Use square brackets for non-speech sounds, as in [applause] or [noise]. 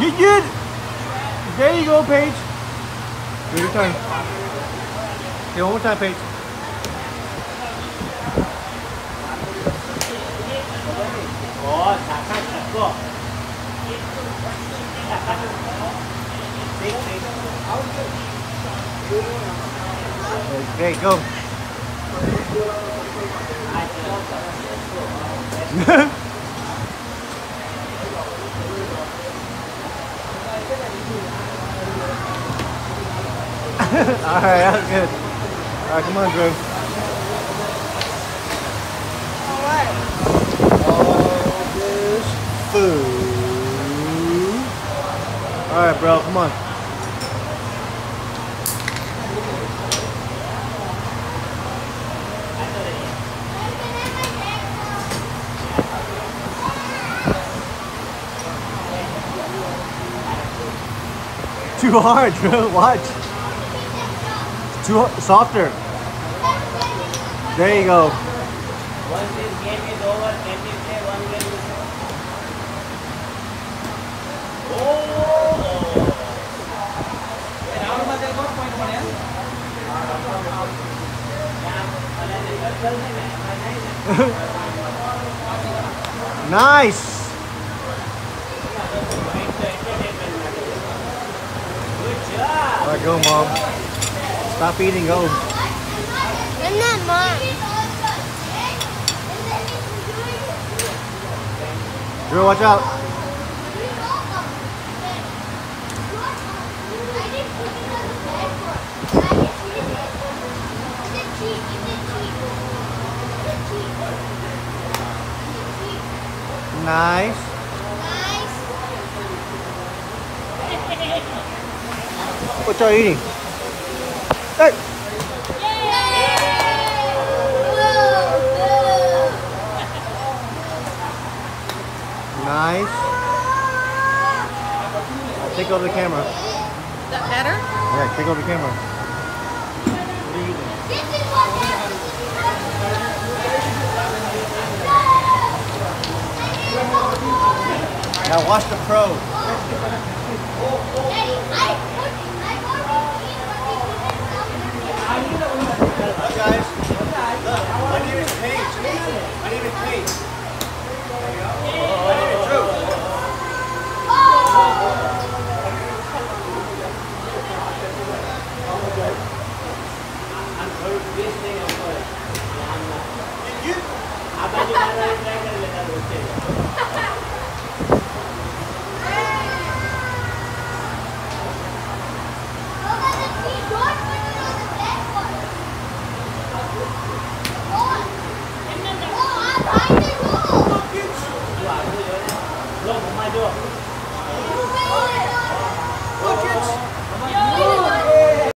You did. There you go, Paige. Do your turn. Okay, one more time, Paige. 어, 잠깐 잡고. Okay, go. [laughs] [laughs] [laughs] All right, that's good. All right, come on, Drew. All right. All this food. All right, bro, come on. Too hard, [laughs] Drew. Watch. Too softer. There you go. Once this game is over, can we play one game? Oh! Nice. Good job! All right, go, mom. Stop eating. Go. I'm not mom. Drew, watch out. Nice. What are y'all eating? Hey. Nice. Take over the camera. Is that better? Yeah, take over the camera. What are you eating? Now watch the pro. 어.